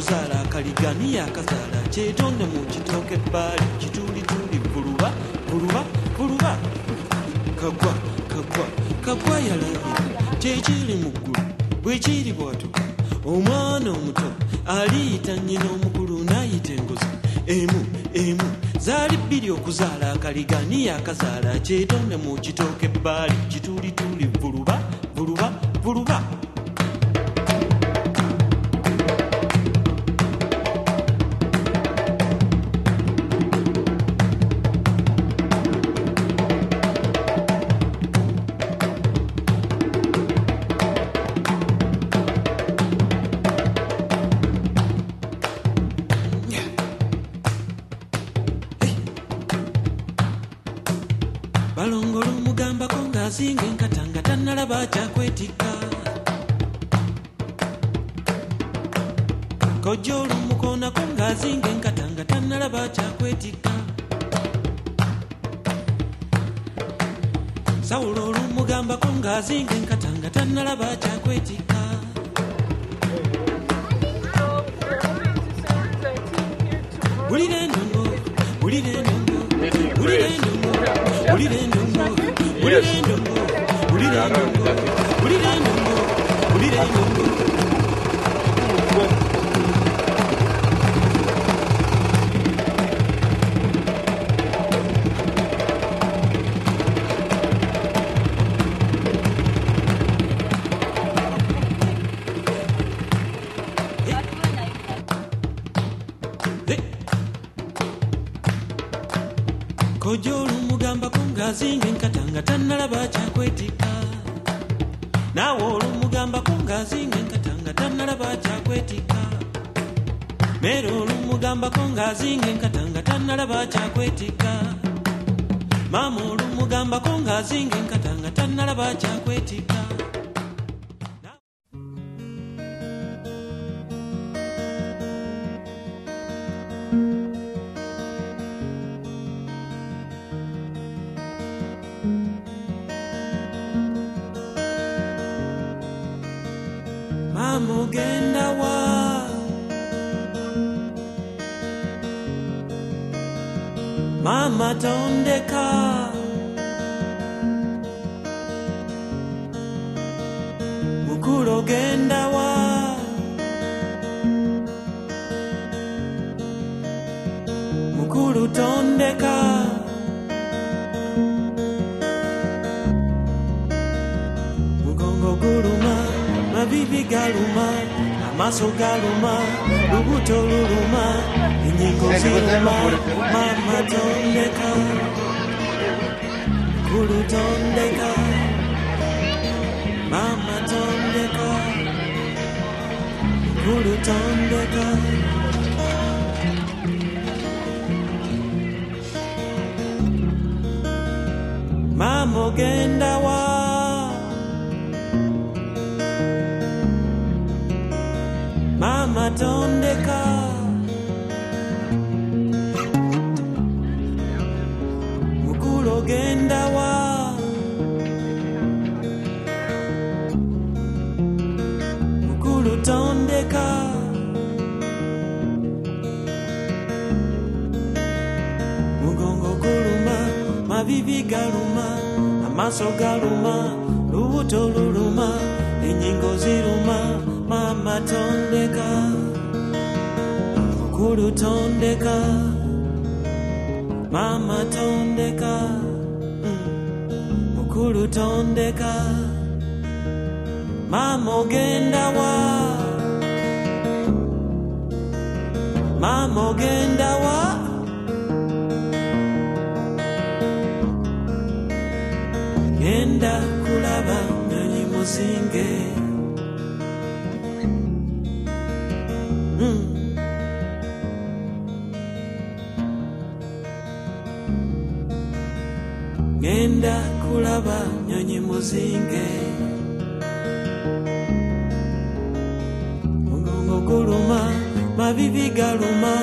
okuzaala akaligani yakazaala kyetonde mu kitooke ebbaali kituulituuli vuluba vuluba vuluba kagwa kagwa kagwa yalaye kyekiri mu ggulu bwekiri bwatyo omwana omuto aliyita nnyina omukulu n'ayita engozi. Emu emu zaali bbiri okuzaala akaligani yakazaala kyetonde mu kitooke ebbaali kituulituuli vuluba balongolo omugambako ng'azinga enkata nga tannalaba kyakwetikka. Kojja olumukoonako ng'azinga enkata nga tannalaba kyakwetikka. Sawulo olumugambako ng'azinga enkata nga tannalaba kyakwetikka. Wulira endongo wulira endongo leading in praise. Yes. We are not ng'azinga enkata nga tannalaba kyakwetikka naawe olumugambako ng'azinga enkata nga tannalaba kyakwetikka meero olumugambako ng'azinga enkata nga tannalaba kyakwetikka maama olumugambako ng'azinga enkata nga tannalaba kyakwetikka maama ogenda wa. Maama tondeka. Mukulu ogenda wa. Mukulu tondeka galuma amaaso galuma lubuto luluma enyigo ziruma mama tondeka mukulu tondeka mama tondeka mukulu tondeka. Mama ogenda galuma amaaso galuma lubuto luluma enyingo ziruma maama tondeka okulutondeka maama tondeka okulutondeka maama ogendawa maama ogendawa muzinge Mm. genda kulaba nyonyi muzinge. Mugongo guluma mavivi galuma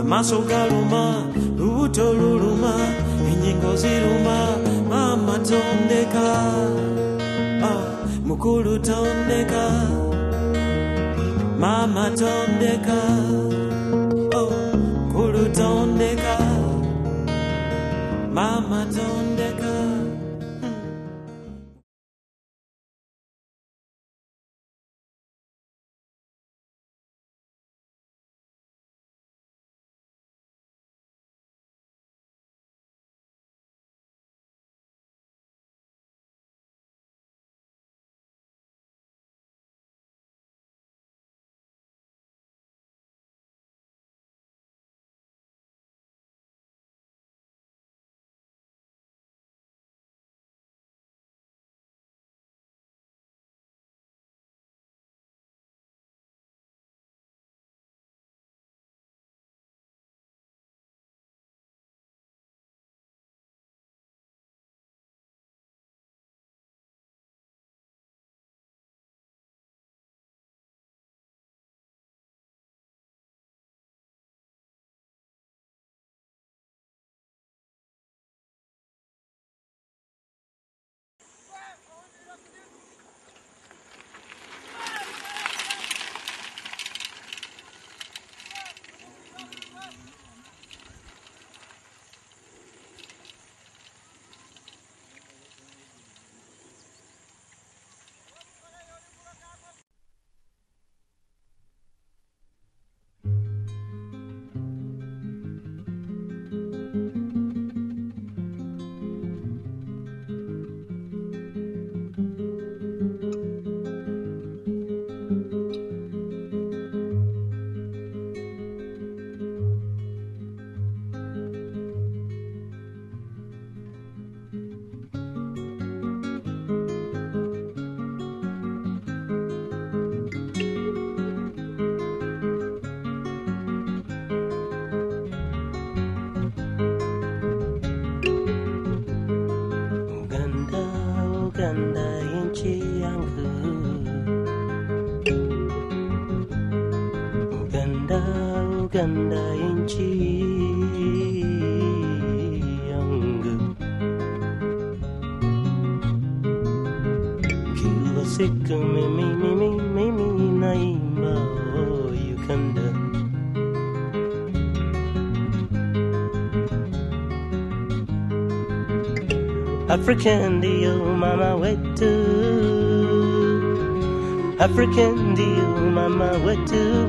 amaaso galuma lubuto luluma enyingo ziruma maama tondeka Ukulu tondeka, mama tondeka, oh, kulu tondeka, mama tondeka. sick of me, me, me, me, me, me, naima, oh, Uganda. African deal, mama, wet too. African deal, mama, wet too.